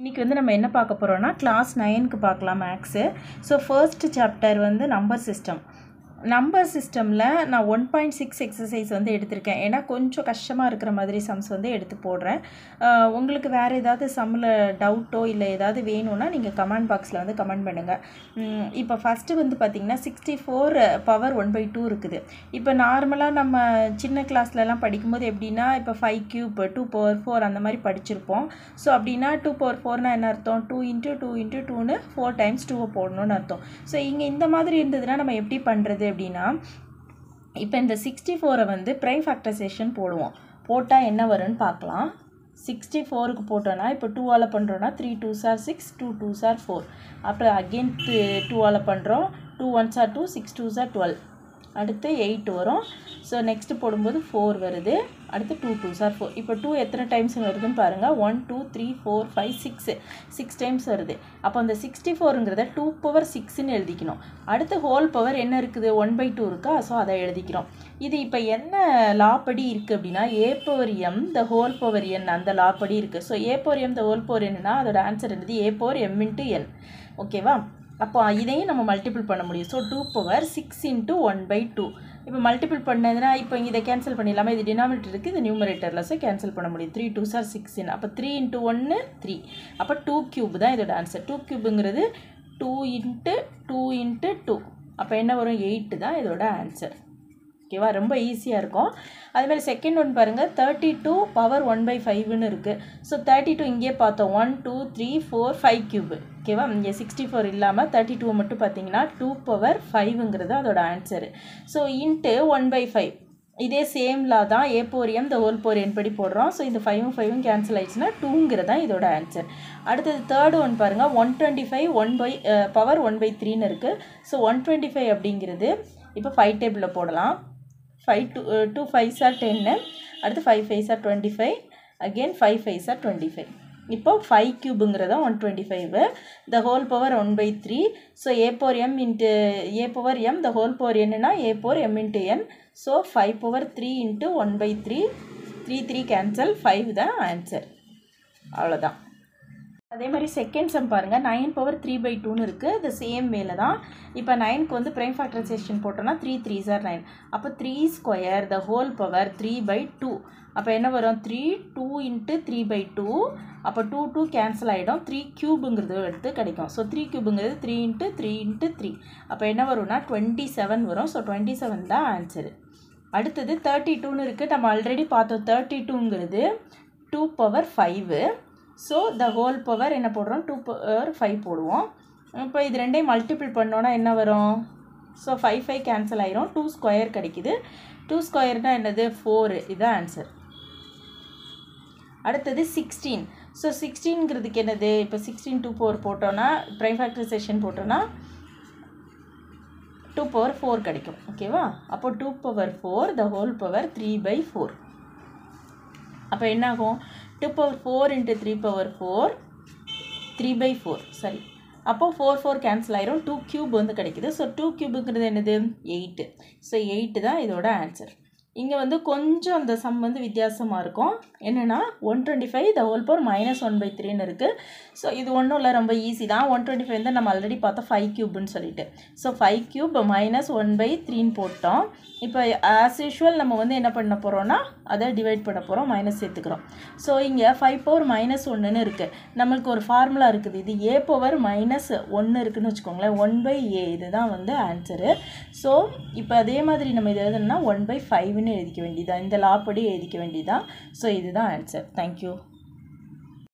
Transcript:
இன்றைக்கி வந்து நம்ம என்ன பார்க்க போகிறோன்னா கிளாஸ் நைனுக்கு பார்க்கலாம் மேக்ஸு ஸோ ஃபர்ஸ்ட் சாப்டர் வந்து நம்பர் சிஸ்டம் நம்பர் சிஸ்டமில் நான் ஒன் பாயிண்ட் சிக்ஸ் எக்ஸசைஸ் வந்து எடுத்திருக்கேன். ஏன்னா கொஞ்சம் கஷ்டமாக இருக்கிற மாதிரி சம்ஸ் வந்து எடுத்து போடுறேன். உங்களுக்கு வேறு ஏதாவது சம்மில் டவுட்டோ இல்லை ஏதாவது வேணும்னா நீங்கள் கமெண்ட் பாக்ஸில் வந்து கமெண்ட் பண்ணுங்கள் இப்போ ஃபஸ்ட்டு வந்து பார்த்திங்கன்னா sixty four power one by two இருக்குது. இப்போ நார்மலாக நம்ம சின்ன கிளாஸ்லலாம் படிக்கும்போது எப்படின்னா இப்போ five cube two power four அந்த மாதிரி படிச்சிருப்போம். ஸோ அப்படின்னா டூ பவர் ஃபோர்னா என்ன அர்த்தம்? டூ இன்ட்டு டூ இன்ட்டு டூன்னு ஃபோர் டைம்ஸ் டூவை போடணும்னு அர்த்தம். ஸோ இங்கே இந்த மாதிரி இருந்ததுன்னா நம்ம எப்படி பண்ணுறது அப்படின்னா இப்போ இந்த சிக்ஸ்டி ஃபோரை வந்து ப்ரைம் ஃபேக்டரைசேஷன் போடுவோம். போட்டால் என்ன வரும்னு பார்க்கலாம். சிக்ஸ்டி ஃபோருக்கு போட்டோன்னா இப்போ டூவால் பண்ணுறோன்னா three two sir six two two sir four அப்புறம் அகெயின் டூவால் பண்ணுறோம் two one sir two six two sir twelve அடுத்து எயிட் வரும். ஸோ நெக்ஸ்ட்டு போடும்போது ஃபோர் வருது. அடுத்து டூ டூ சார் ஃபோர் இப்போ டூ எத்தனை டைம்ஸ் வருதுன்னு பாருங்கள் one two three four five six six times வருது. அப்போ அந்த சிக்ஸ்டி ஃபோருங்கிறத டூ பவர் சிக்ஸ்ன்னு எழுதிக்கணும். அடுத்து ஹோல் பவர் என்ன இருக்குது? ஒன் பை டூ இருக்கா? ஸோ அதை எழுதிக்கிறோம். இது இப்போ என்ன லா படி இருக்குது அப்படின்னா A power M the whole power N அந்த லா படி இருக்குது so A power M the whole power என்னன்னா அதோட ஆன்சர் என்னது? A power M into N ஓகேவா அப்போ இதையும் நம்ம மல்டிபிள் பண்ண முடியும். So two power six into one by two இப்போ மல்டிபிள் பண்ணதுன்னா இப்போ இதை கேன்சல் பண்ணிடலாமா? இது டினாமினேட்டர் இருக்குது இது நியூமரேட்டரில் ஸோ கேன்சல் பண்ண முடியும். த்ரீ டூ சார் சிக்ஸ்டின் அப்போ த்ரீ இன்ட்டு ஒன்று த்ரீ அப்போ டூ க்யூப் தான் இதோட answer two க்யூபுங்கிறது two into two into two அப்போ என்ன வரும்? எயிட்டு தான் இதோட ஆன்சர் ஓகேவா? ரொம்ப ஈஸியாக இருக்கும். அதுமாதிரி செகண்ட் ஒன் பாருங்கள் thirty two power one by ஃபைவ்னு இருக்குது ஸோ தேர்ட்டி டூ இங்கேயே பார்த்தோம். One two three four five cube ஓகேவா? இங்கே சிக்ஸ்டி ஃபோர் இல்லாமல் தேர்ட்டி டூ மட்டும் பார்த்தீங்கன்னா டூ பவர் ஃபைவ்ங்கிறது அதோட answer so into one by five இதே சேம்லா தான் ஏ போரியம் த ஹோல் போரியன் படி போடுறோம். ஸோ இந்த ஃபைவும் ஃபைவும் கேன்சல் ஆயிடுச்சுன்னா டூங்கிறது தான் இதோட ஆன்சர் அடுத்தது தேர்டு ஒன் பாருங்கள் one twenty five one by power one by த்ரீன்னு இருக்குது ஸோ ஒன் டுவெண்ட்டி ஃபைவ் அப்படிங்கிறது இப்போ ஃபைவ் டேபிளில் போடலாம். Five two two five are டென்னு அடுத்து five five are twenty five again five five are twenty five இப்போ five க்யூபுங்கிறதா one twenty five the whole power one by three so A power M into A power M the whole power என்னன்னா A power M into N so five power three into one by three three three cancel five தான் answer அவ்வளோதான் அதே மாதிரி second some பாருங்கள் nine power three by டூன்னு இருக்குது இது same வேல தான். இப்போ நைனுக்கு வந்து ப்ரைம் ஃபேக்டரைசேஷன் போட்டோன்னா த்ரீ த்ரீ சார் நைன் அப்போ three square the whole power three by two அப்போ என்ன வரும்? Three two into three by two அப்போ டூ டூ கேன்சல் ஆகிடும் த்ரீ க்யூபுங்கிறது எடுத்து கிடைக்கும். So three க்யூபுங்கிறது three into three into three அப்போ என்ன வரும்னா டுவெண்ட்டி செவன் வரும். ஸோ டுவெண்ட்டி செவன் தான் ஆன்சரு அடுத்தது தேர்ட்டி டூன்னு இருக்குது நம்ம ஆல்ரெடி பார்த்தோம் thirty டூங்கிறது two power five so the whole power என்ன போடுறோம்? டூ பவர் ஃபைவ் போடுவோம். இப்போ இது ரெண்டையும் மல்டிபிள் பண்ணோன்னா என்ன வரும்? ஸோ ஃபைவ் ஃபைவ் கேன்சல் ஆயிரும். டூ ஸ்கொயர் கிடைக்குது. டூ ஸ்கொயர்னால் என்னது? ஃபோரு இதுதான் ஆன்சர் அடுத்தது சிக்ஸ்டீன் ஸோ சிக்ஸ்டீன்ங்கிறதுக்கு என்னது? இப்போ சிக்ஸ்டீன் டூ ஃபோர் போட்டோன்னா ப்ரைம் ஃபேக்டரைசேஷன் போட்டோன்னா டூ பவர் ஃபோர் கிடைக்கும் ஓகேவா அப்போ two power four the whole power three by four அப்போ என்னாகும்? Two power four into three power four three by four சரி அப்போது ஃபோர் ஃபோர் கேன்சல் ஆயிரும். டூ க்யூப் வந்து கிடைக்குது. ஸோ டூ க்யூபுங்கிறது என்னது? எயிட்டு ஸோ எயிட்டு தான் இதோட ஆன்சர் இங்கே வந்து கொஞ்சம் அந்த சம் வந்து வித்தியாசமாக இருக்கும். என்னென்னா one twenty five the whole power minus one by த்ரீன்னு இருக்குது ஸோ இது ஒன்றும் இல்லை ரொம்ப ஈஸி தான். ஒன் டுவெண்ட்டி ஃபைவ் தான் நம்ம ஆல்ரெடி பார்த்தோம் ஃபைவ் க்யூப்னு சொல்லிட்டு. So five cube minus one by த்ரீன்னு போட்டோம். இப்போ ஆஸ் யூஷுவல் நம்ம வந்து என்ன பண்ண போகிறோன்னா அதை டிவைட் பண்ண போகிறோம் மைனஸ் சேர்த்துக்கிறோம். ஸோ இங்கே ஃபைவ் பவர் மைனஸ் ஒன்றுன்னு இருக்குது நம்மளுக்கு ஒரு ஃபார்முலா இருக்குது. இது ஏ பவர் மைனஸ் ஒன்று இருக்குதுன்னு வச்சுக்கோங்களேன். ஒன் பை ஏ இதுதான் வந்து ஆன்சரு ஸோ இப்போ அதே மாதிரி நம்ம இது எழுதணும்னா ஒன் பை ஃபைவ்னு எழுதிக்க வேண்டியதான் இந்த லா படி எழுதிக்க வேண்டியதான் ஸோ இதுதான் ஆன்சர் தேங்க்யூ